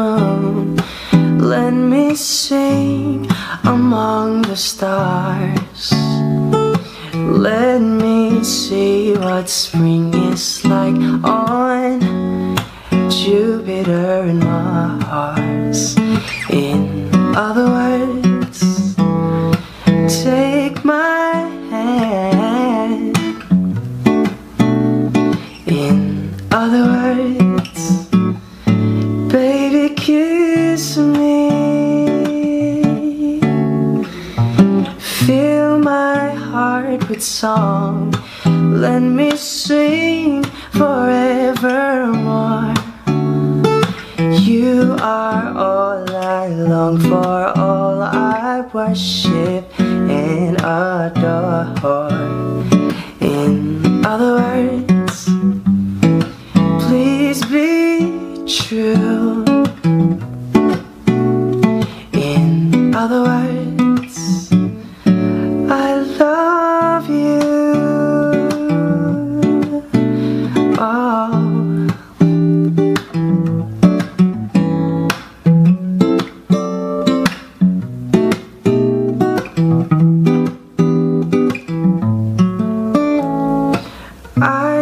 moon Let me sing among the stars. Let me see what spring is like on Jupiter and Mars. In other words Take my hand. In other words my heart with song. Let me sing forevermore. You are all I long for, all I worship and adore.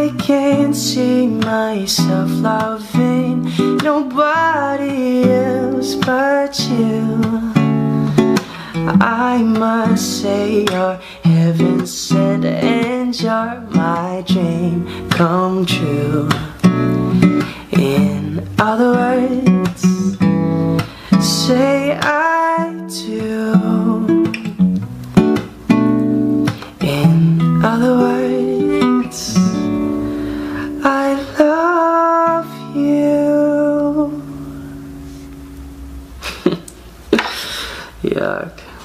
I can't see myself loving nobody else but you. I must say you're heaven sent and you're my dream come true. In other words, say I Yuck.